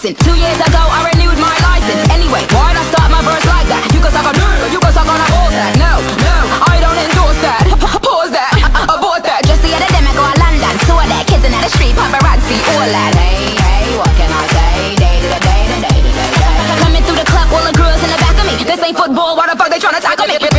pricing Two years ago I renewed my license. Anyway, why'd I start my verse like that? You guys are gonna do, you guys are gonna pause that. No, no, I don't endorse that. Pause that, abort that. Just the other day I go to London. Saw that kids in the street, paparazzi, all that. Hey, hey, what can I say? Day to the day, to day to day. Coming through the club, all the girls in the back of me. This ain't football, why the fuck they tryna tackle me?